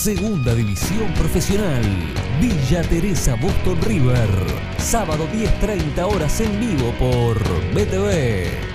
Segunda División Profesional. Villa Teresa Boston River. Sábado 10.30 horas en vivo por BTV.